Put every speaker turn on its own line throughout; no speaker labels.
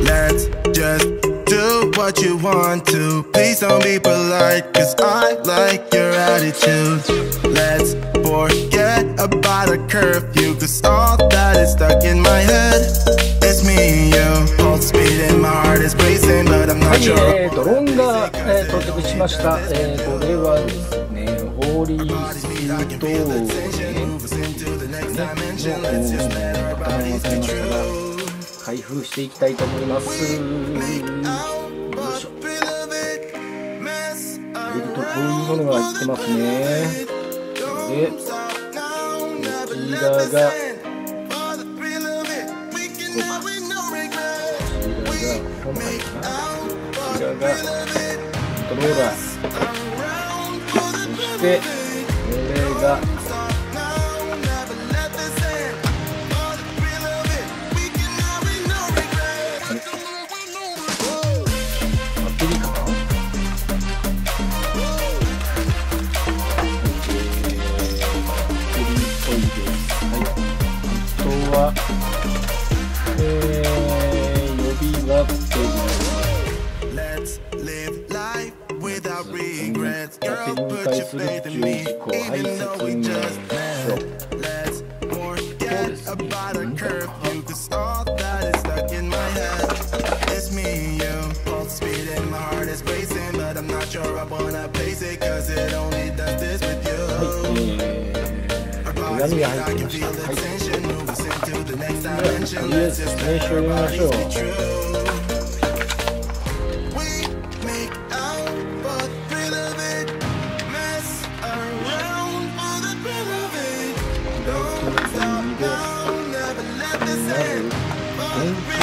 Let's just do what you want to. Please don't be polite, cause I like your attitude. Let's forget about a curfew, cause all that is stuck in my head is me and you. Hold speed and my heart is racing, but I'm not
は
い、
えーと、ロンが、えー、到着しました。えーと、令和降りすると、ね、もう頭が使いましたが、開封していきたいと思います。よいしょ。見るとこういうものが入ってますね。で、こちらが、こうこちらが、本体かな。こちらが、コントローラー。してこれが
even though we just
met.
Let's forget about a hmm? curfew, cause all that is stuck in my head. It's me you, both speed and my heart is racing, but I'm not sure I wanna place it, cause it only does this with you.
I can feel the
tension, move us into the next dimension,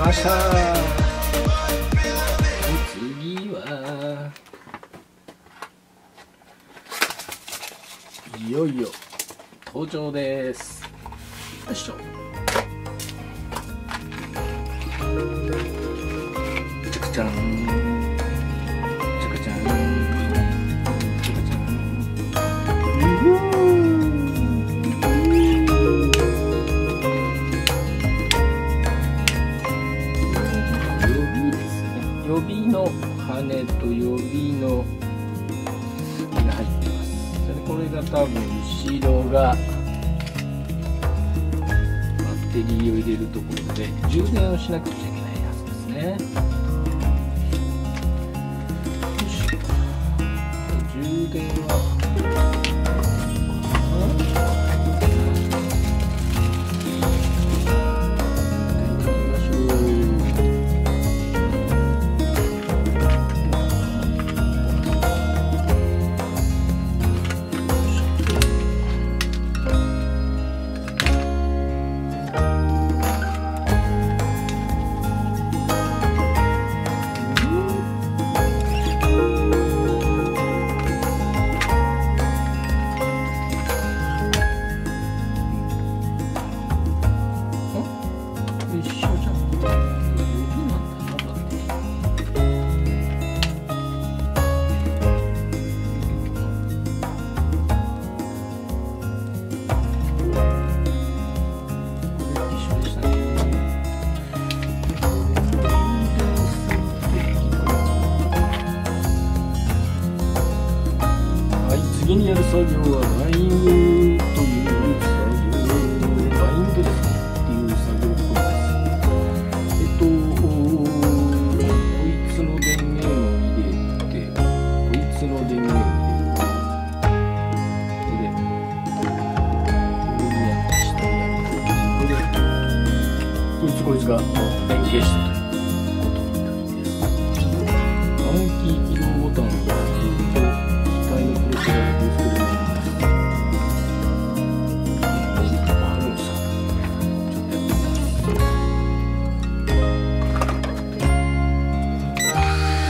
ました次はいよいよ登場ですよいしょちゃくちゃん予備の羽と予備のが入ってますそれこれが多分後ろがバッテリーを入れるところで充電をしなくちゃいけないはずですね機能ボタンを押と機体のプロペラをくる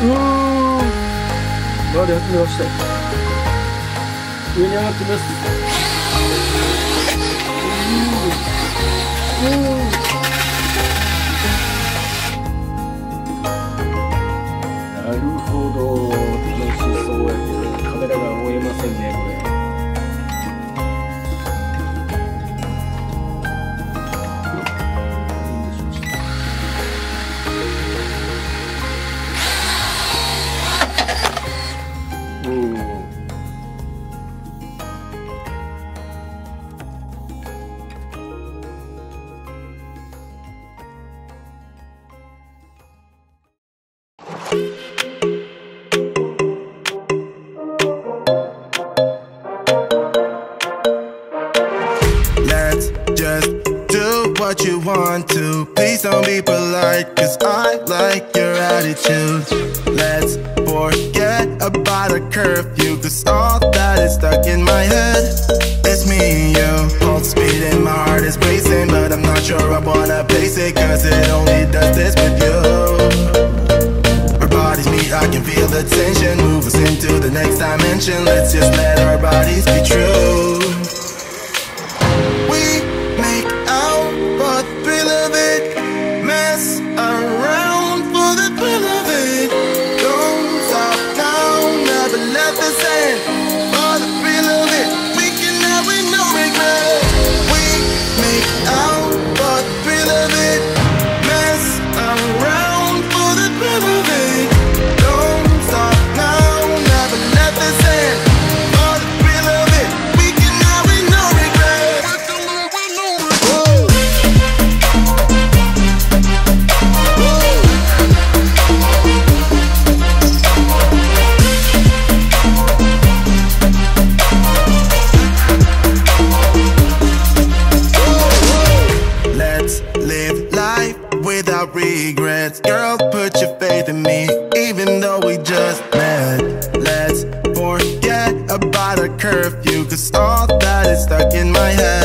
うわーあれ始めました上に上がってますうんませんねこれ。
like your attitude Let's forget about a curfew Cause all that is stuck in my head It's me and you Pulse speed my heart is racing But I'm not sure I wanna place it Cause it only does this with you Our bodies meet, I can feel the tension Move us into the next dimension Let's just let our bodies be true without regrets. Girl, put your faith in me, even though we just met. Let's forget about a curfew, cause all that is stuck in my head.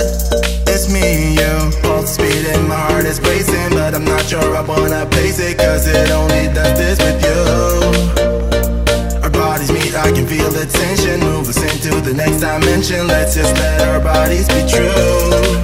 It's me and you, both speed and my heart is racing, but I'm not sure I wanna place it, cause it only does this with you. Our bodies meet, I can feel the tension, move us into the next dimension. Let's just let our bodies be true.